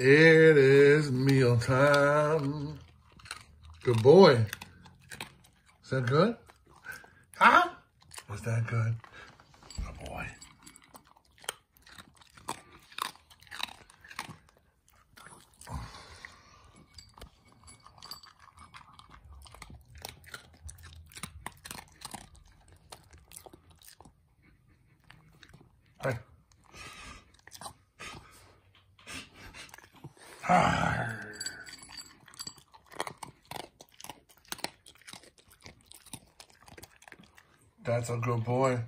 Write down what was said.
It is meal time. Good boy. Is that good? Huh? Was that good? Good boy. Hi. That's a good boy.